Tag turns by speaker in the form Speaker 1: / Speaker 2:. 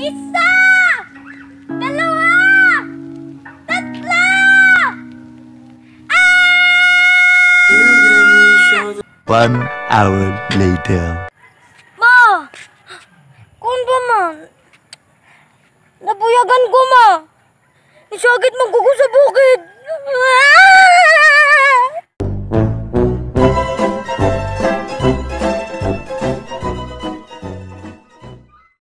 Speaker 1: Isa! Dalawa! Tatlo! Ah! One hour later.
Speaker 2: Ma! Kung ba man? Nabuyagan ko ma! Isagit mong kukuha